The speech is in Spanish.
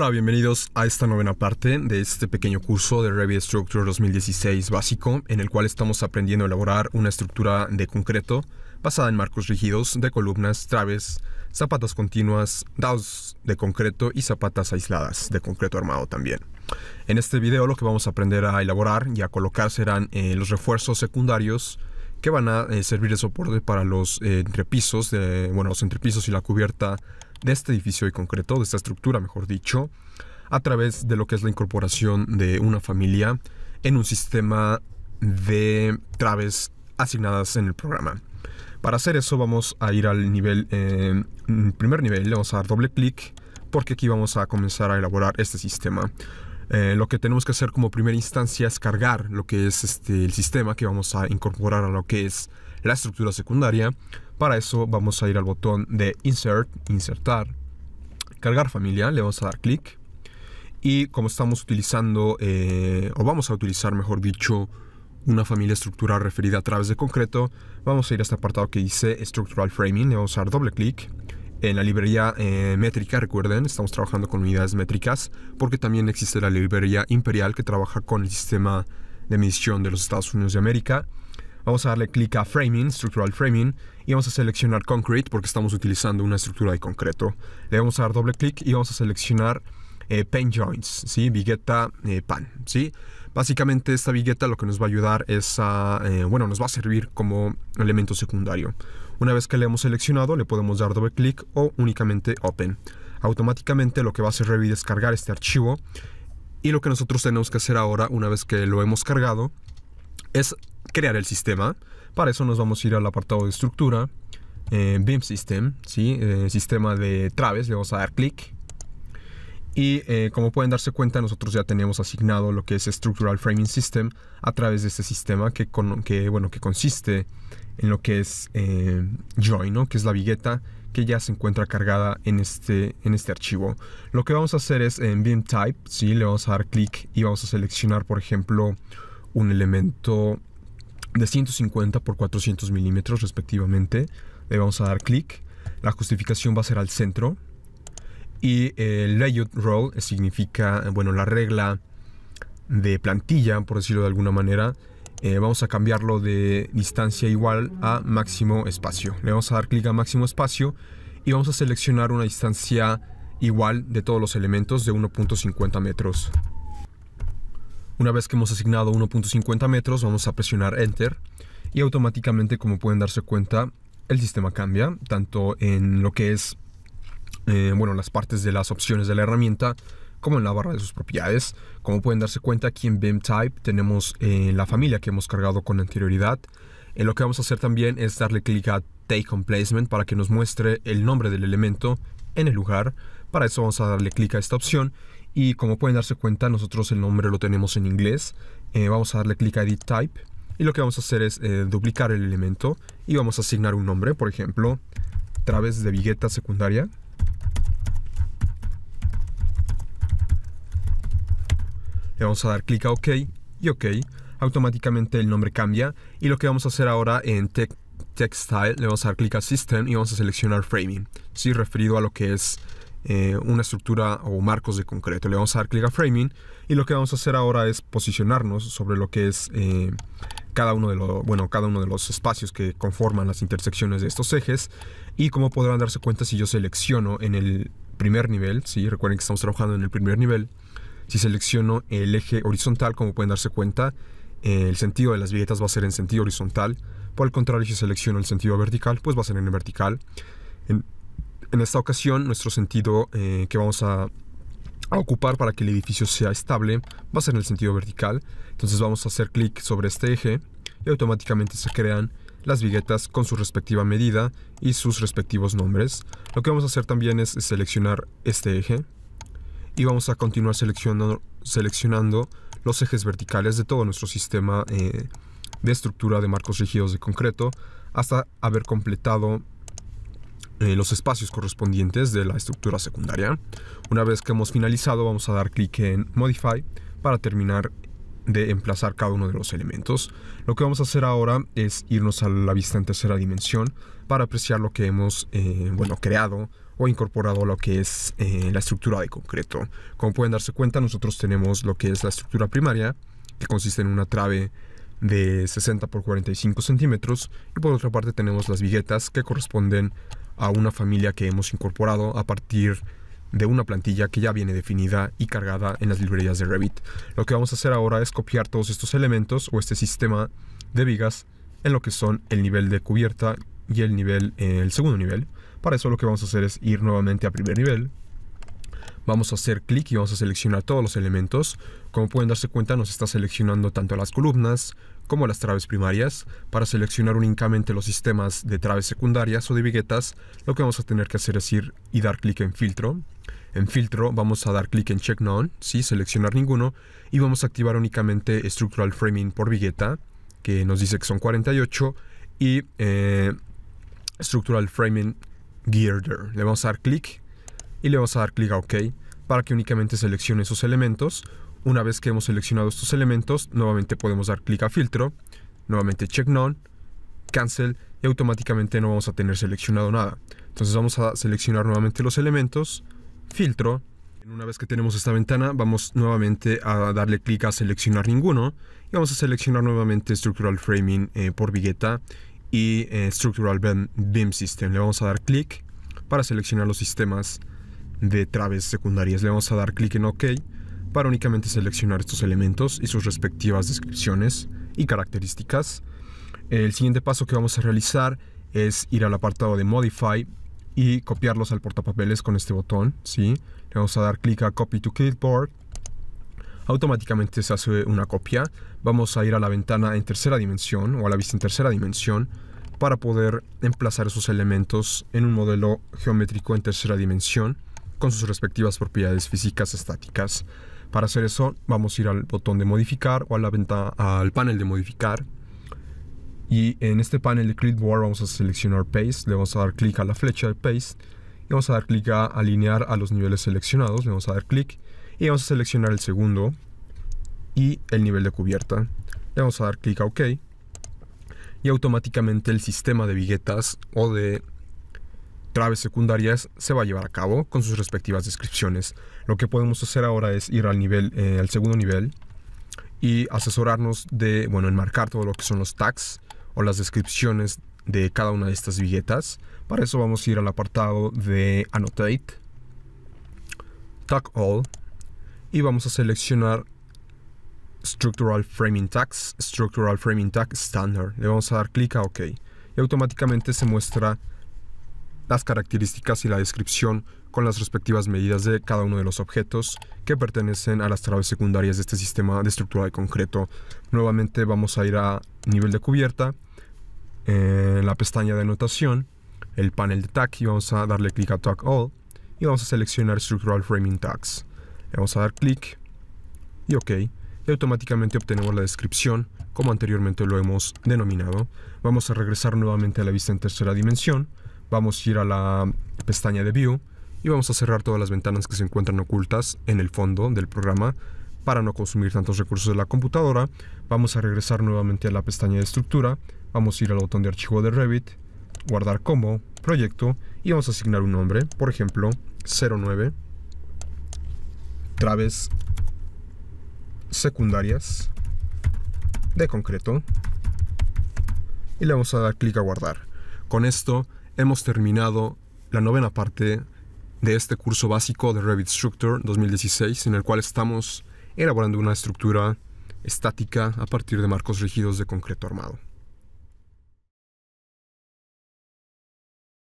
Hola, bienvenidos a esta novena parte de este pequeño curso de Revit Structure 2016 básico, en el cual estamos aprendiendo a elaborar una estructura de concreto basada en marcos rígidos de columnas, traves, zapatas continuas, dados de concreto y zapatas aisladas de concreto armado también. En este video lo que vamos a aprender a elaborar y a colocar serán eh, los refuerzos secundarios que van a eh, servir de soporte para los eh, entrepisos, bueno, los entrepisos y la cubierta de este edificio y concreto, de esta estructura, mejor dicho, a través de lo que es la incorporación de una familia en un sistema de traves asignadas en el programa. Para hacer eso vamos a ir al nivel, eh, primer nivel, le vamos a dar doble clic porque aquí vamos a comenzar a elaborar este sistema. Eh, lo que tenemos que hacer como primera instancia es cargar lo que es este, el sistema que vamos a incorporar a lo que es la estructura secundaria. Para eso vamos a ir al botón de Insert, Insertar, Cargar familia, le vamos a dar clic. Y como estamos utilizando, eh, o vamos a utilizar mejor dicho, una familia estructural referida a través de concreto, vamos a ir a este apartado que dice Structural Framing, le vamos a dar doble clic. En la librería eh, métrica, recuerden, estamos trabajando con unidades métricas, porque también existe la librería imperial que trabaja con el sistema de medición de los Estados Unidos de América. Vamos a darle clic a Framing, Structural Framing, y vamos a seleccionar Concrete porque estamos utilizando una estructura de concreto. Le vamos a dar doble clic y vamos a seleccionar eh, Paint Joints, ¿sí? Vigueta eh, Pan, ¿sí? Básicamente esta vigueta lo que nos va a ayudar es a, eh, bueno, nos va a servir como elemento secundario. Una vez que le hemos seleccionado, le podemos dar doble clic o únicamente Open. Automáticamente lo que va a hacer Revit es cargar este archivo y lo que nosotros tenemos que hacer ahora, una vez que lo hemos cargado, es crear el sistema. Para eso nos vamos a ir al apartado de estructura, eh, BIM System, ¿sí? Eh, sistema de traves, le vamos a dar clic. Y eh, como pueden darse cuenta, nosotros ya tenemos asignado lo que es Structural Framing System a través de este sistema que, que, bueno, que consiste en lo que es Join, ¿no? que es la vigueta que ya se encuentra cargada en este, en este archivo. Lo que vamos a hacer es en BIM Type, ¿sí? le vamos a dar clic y vamos a seleccionar, por ejemplo, un elemento de 150 por 400 milímetros respectivamente. Le vamos a dar clic. La justificación va a ser al centro. Y el layout row significa, bueno, la regla de plantilla, por decirlo de alguna manera. Eh, vamos a cambiarlo de distancia igual a máximo espacio. Le vamos a dar clic a máximo espacio y vamos a seleccionar una distancia igual de todos los elementos de 1.50 metros. Una vez que hemos asignado 1.50 metros, vamos a presionar Enter y automáticamente, como pueden darse cuenta, el sistema cambia, tanto en lo que es, eh, bueno, las partes de las opciones de la herramienta, como en la barra de sus propiedades. Como pueden darse cuenta, aquí en BIM Type tenemos eh, la familia que hemos cargado con anterioridad. Eh, lo que vamos a hacer también es darle clic a Take on Placement para que nos muestre el nombre del elemento en el lugar. Para eso vamos a darle clic a esta opción y como pueden darse cuenta, nosotros el nombre lo tenemos en inglés. Eh, vamos a darle clic a Edit Type. Y lo que vamos a hacer es eh, duplicar el elemento. Y vamos a asignar un nombre, por ejemplo, traves de vigueta secundaria. Le vamos a dar clic a OK y OK. Automáticamente el nombre cambia. Y lo que vamos a hacer ahora en Text Style, le vamos a dar clic a System y vamos a seleccionar Framing. Sí, referido a lo que es eh, una estructura o marcos de concreto. Le vamos a dar clic a Framing y lo que vamos a hacer ahora es posicionarnos sobre lo que es eh, cada, uno de los, bueno, cada uno de los espacios que conforman las intersecciones de estos ejes. Y como podrán darse cuenta, si yo selecciono en el primer nivel, ¿sí? recuerden que estamos trabajando en el primer nivel, si selecciono el eje horizontal, como pueden darse cuenta, eh, el sentido de las viguetas va a ser en sentido horizontal. Por el contrario, si selecciono el sentido vertical, pues va a ser en vertical. En, esta ocasión, nuestro sentido eh, que vamos a, ocupar para que el edificio sea estable va a ser en el sentido vertical. Entonces vamos a hacer clic sobre este eje y automáticamente se crean las viguetas con su respectiva medida y sus respectivos nombres. Lo que vamos a hacer también es seleccionar este eje y vamos a continuar seleccionando, seleccionando los ejes verticales de todo nuestro sistema eh, de estructura de marcos rígidos de concreto hasta haber completado eh, los espacios correspondientes de la estructura secundaria. Una vez que hemos finalizado vamos a dar clic en Modify para terminar de emplazar cada uno de los elementos. Lo que vamos a hacer ahora es irnos a la vista en tercera dimensión para apreciar lo que hemos eh, bueno, creado o incorporado lo que es eh, la estructura de concreto. Como pueden darse cuenta, nosotros tenemos lo que es la estructura primaria, que consiste en una trave de 60 por 45 centímetros, y por otra parte tenemos las viguetas que corresponden a una familia que hemos incorporado a partir de una plantilla que ya viene definida y cargada en las librerías de Revit. Lo que vamos a hacer ahora es copiar todos estos elementos o este sistema de vigas en lo que son el nivel de cubierta y el nivel, el segundo nivel. Para eso lo que vamos a hacer es ir nuevamente a primer nivel. Vamos a hacer clic y vamos a seleccionar todos los elementos. Como pueden darse cuenta nos está seleccionando tanto las columnas como las traves primarias. Para seleccionar únicamente los sistemas de traves secundarias o de viguetas, lo que vamos a tener que hacer es ir y dar clic en filtro. En filtro vamos a dar clic en check none, ¿sí? seleccionar ninguno, y vamos a activar únicamente structural framing por vigueta, que nos dice que son 48, y eh, structural framing girder. Le vamos a dar clic y le vamos a dar clic a OK para que únicamente seleccione esos elementos. Una vez que hemos seleccionado estos elementos, nuevamente podemos dar clic a filtro, nuevamente check none, cancel y automáticamente no vamos a tener seleccionado nada. Entonces vamos a seleccionar nuevamente los elementos, filtro. Una vez que tenemos esta ventana, vamos nuevamente a darle clic a seleccionar ninguno y vamos a seleccionar nuevamente Structural Framing eh, por vigueta y eh, Structural Beam System. Le vamos a dar clic para seleccionar los sistemas de traves secundarias. Le vamos a dar clic en OK para únicamente seleccionar estos elementos y sus respectivas descripciones y características. El siguiente paso que vamos a realizar es ir al apartado de Modify y copiarlos al portapapeles con este botón. ¿sí? Le vamos a dar clic a Copy to Clipboard. Automáticamente se hace una copia. Vamos a ir a la ventana en tercera dimensión o a la vista en tercera dimensión para poder emplazar esos elementos en un modelo geométrico en tercera dimensión con sus respectivas propiedades físicas estáticas. Para hacer eso vamos a ir al botón de modificar o a la venta, al panel de modificar y en este panel de clipboard vamos a seleccionar paste, le vamos a dar clic a la flecha de paste y vamos a dar clic a alinear a los niveles seleccionados, le vamos a dar clic y vamos a seleccionar el segundo y el nivel de cubierta. Le vamos a dar clic a OK y automáticamente el sistema de viguetas o de traves secundarias se va a llevar a cabo con sus respectivas descripciones. Lo que podemos hacer ahora es ir al nivel, eh, al segundo nivel y asesorarnos de, bueno, enmarcar todo lo que son los tags o las descripciones de cada una de estas viguetas. Para eso vamos a ir al apartado de Annotate, Tag All y vamos a seleccionar Structural Framing Tags, Structural Framing Tag Standard. Le vamos a dar clic a OK y automáticamente se muestra las características y la descripción con las respectivas medidas de cada uno de los objetos que pertenecen a las traves secundarias de este sistema de estructura de concreto. Nuevamente vamos a ir a nivel de cubierta, en la pestaña de anotación, el panel de tag y vamos a darle clic a Tag All y vamos a seleccionar Structural Framing Tags. Le vamos a dar clic y OK y automáticamente obtenemos la descripción como anteriormente lo hemos denominado. Vamos a regresar nuevamente a la vista en tercera dimensión, vamos a ir a la pestaña de View y vamos a cerrar todas las ventanas que se encuentran ocultas en el fondo del programa para no consumir tantos recursos de la computadora. Vamos a regresar nuevamente a la pestaña de estructura, vamos a ir al botón de archivo de Revit, guardar como, proyecto y vamos a asignar un nombre, por ejemplo 09 traves secundarias de concreto y le vamos a dar clic a guardar. Con esto hemos terminado la novena parte de este curso básico de Revit Structure 2016 en el cual estamos elaborando una estructura estática a partir de marcos rígidos de concreto armado.